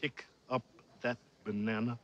pick up that banana?